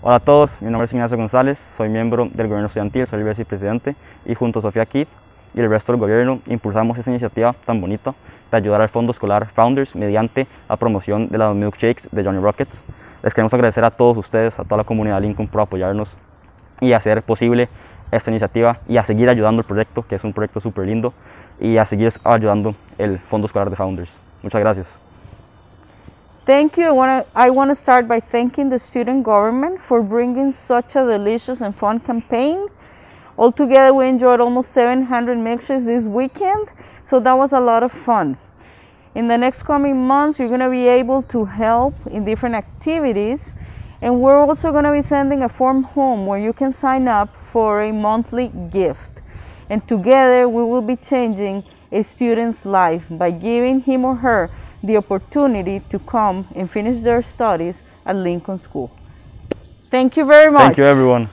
Hola a todos, mi nombre es Ignacio González, soy miembro del gobierno estudiantil, soy el vicepresidente y junto a Sofía Keith y el resto del gobierno impulsamos esta iniciativa tan bonita de ayudar al Fondo Escolar Founders mediante la promoción de los milkshakes de Johnny Rockets. Les queremos agradecer a todos ustedes, a toda la comunidad Lincoln por apoyarnos y hacer posible esta iniciativa y a seguir ayudando el proyecto, que es un proyecto súper lindo, y a seguir ayudando el Fondo Escolar de Founders. Muchas gracias. Thank you. I want to I want to start by thanking the student government for bringing such a delicious and fun campaign. Altogether, we enjoyed almost 700 milkshakes this weekend, so that was a lot of fun. In the next coming months, you're going to be able to help in different activities, and we're also going to be sending a form home where you can sign up for a monthly gift. And together, we will be changing a student's life by giving him or her the opportunity to come and finish their studies at Lincoln School. Thank you very much. Thank you everyone.